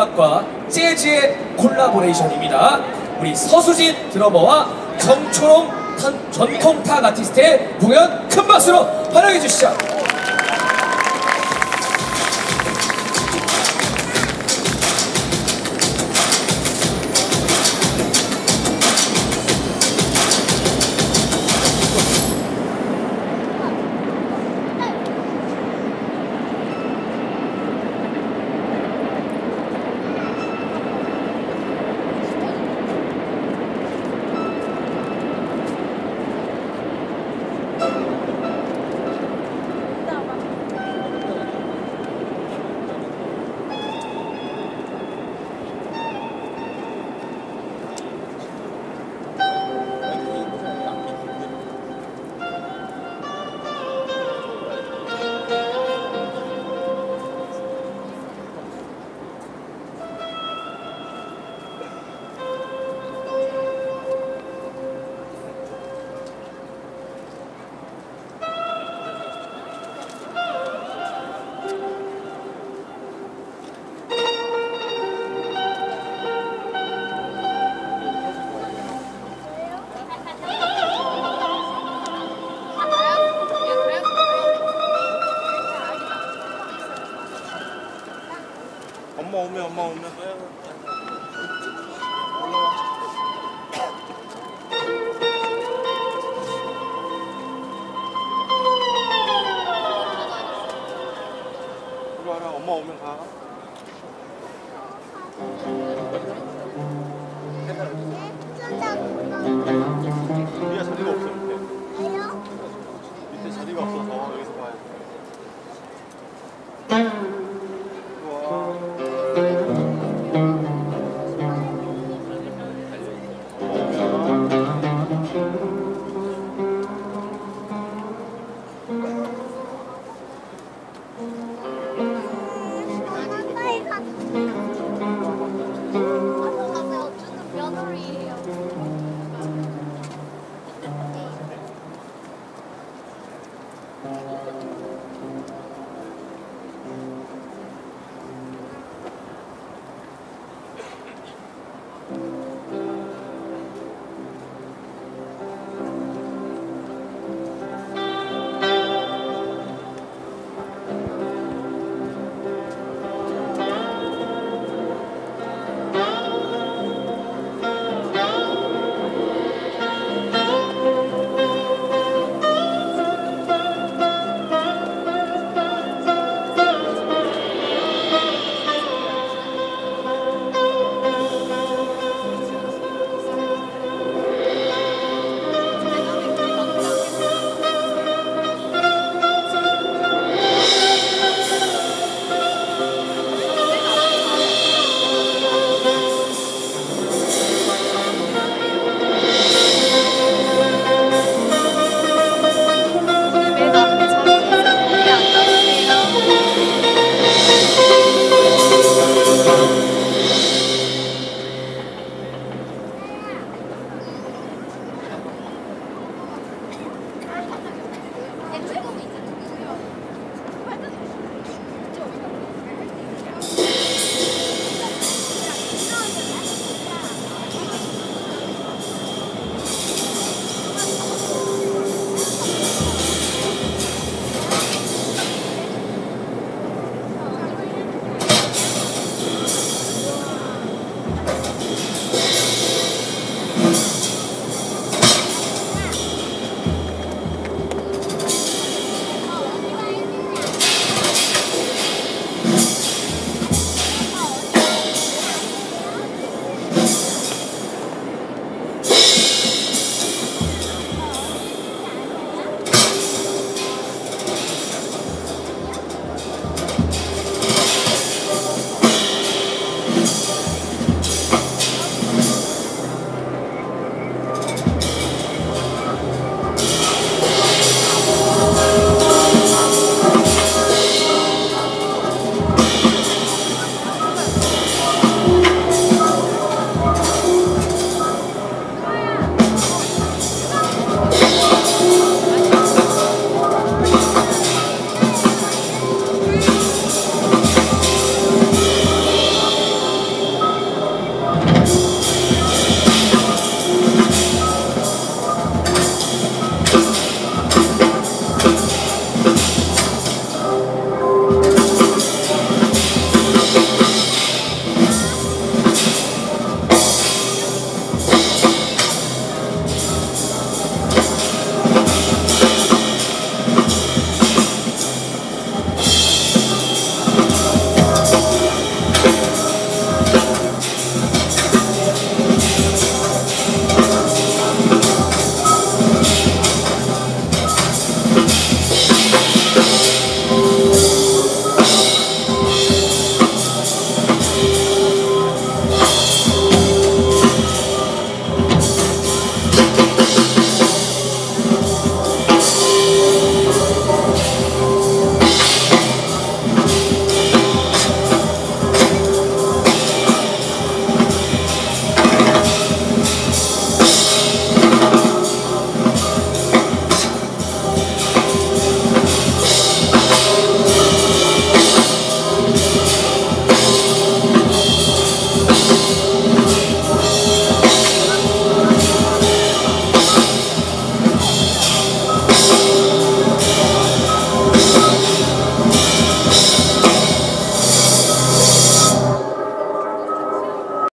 음악과 재즈의 콜라보레이션입니다. 우리 서수진 드러머와 정초롱 탄- 전통탁 아티스트의 공연 큰 박수로 환영해 주시죠. 엄마 오면 엄마 오면. 엄마 오면 가